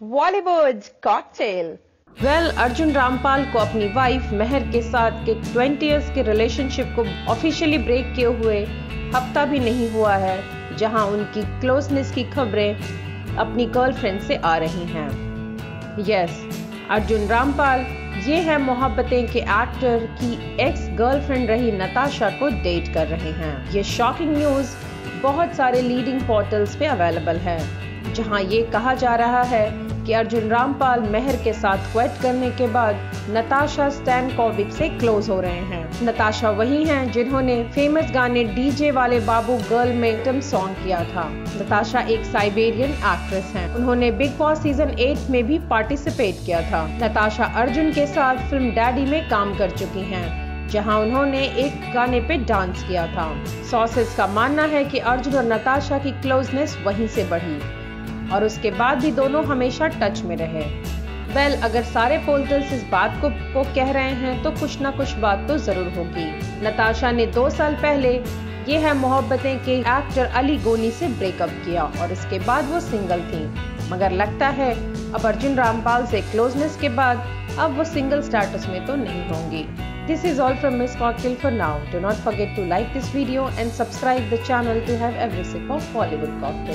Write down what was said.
Bollywood cocktail. Well well, Arjun Rampal को अपनी wife मेहर के साथ के 20 इयर्स के रिलेशनशिप को ऑफिशियली ब्रेक किए हुए हफ़्ता भी नहीं हुआ है जहाँ उनकी क्लोजनेस की खबरें अपनी गर्लफ्रेंड से आ रही हैं। यस अर्जुन रामपाल ये है मोहब्बतें के एक्टर की एक्स गर्लफ्रेंड रही नताशा को डेट कर रहे हैं। ये शॉकिंग न्यूज़ बहुत सारे लीडिंग पोर्टल्स पे अवेलेबल है। जहाँ ये कहा जा रहा है कि अर्जुन रामपाल मेहर के साथ क्वेट करने के बाद नताशा स्टैन कॉविक से क्लोज हो रहे हैं। नताशा वही हैं जिन्होंने फ़ेमस गाने डीजे वाले बाबू गर्ल में टम सॉन्ग किया था। नताशा एक साइबेरियन एक्ट्रेस हैं। उन्होंने बिग बॉस सीज़न 8 में भी पार्टिसिपेट किया था। नताशा अर्जुन के साथ फ़िल्म डैडी में काम कर चुकी हैं, जहाँ उन्होंने एक गाने पे डांस किया था। सॉसेस का मानना है कि अर्जुन और नताशा की क्लोजनेस वहीं से बढ़ी। और उसके बाद भी दोनों हमेशा टच में रहे वेल well, अगर सारे पोर्टल्स इस बात को, को कह रहे हैं तो कुछ ना कुछ बात तो ज़रूर होगी नताशा ने दो साल पहले ये है मोहब्बतें के एक्टर अली गोनी से ब्रेकअप किया और इसके बाद वो सिंगल थी मगर लगता है अब अर्जुन रामपाल से क्लोजनेस के बाद अब वो सिंगल स्टेटस में तो नहीं होंगी This is all from Miss Cocktail for now. Do not forget to like this video and subscribe the channel to have every sip of Bollywood cocktail.